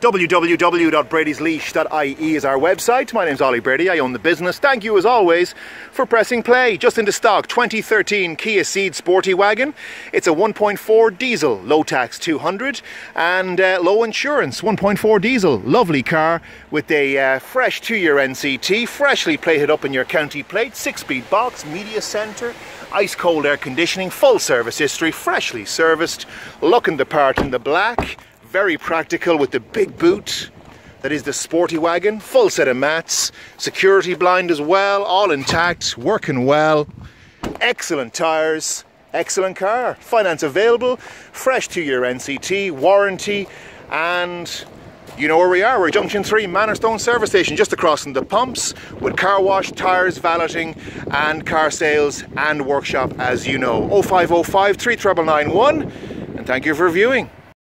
www.bradysleash.ie is our website. My name's Ollie Brady. I own the business. Thank you, as always, for pressing play. Just into stock, 2013 Kia Ceed Sporty Wagon. It's a 1.4 diesel, low tax 200, and uh, low insurance, 1.4 diesel. Lovely car with a uh, fresh two-year NCT, freshly plated up in your county plate, six-speed box, media centre, ice cold air conditioning, full service history, freshly serviced, looking the part in the black very practical with the big boot. That is the sporty wagon full set of mats security blind as well all intact working well. Excellent tires excellent car. Finance available fresh two-year nct warranty and you know where we are. We're junction 3 Manorstone service station just across from the pumps with car wash tires valeting and car sales and workshop as you know. 0505 39991 and thank you for viewing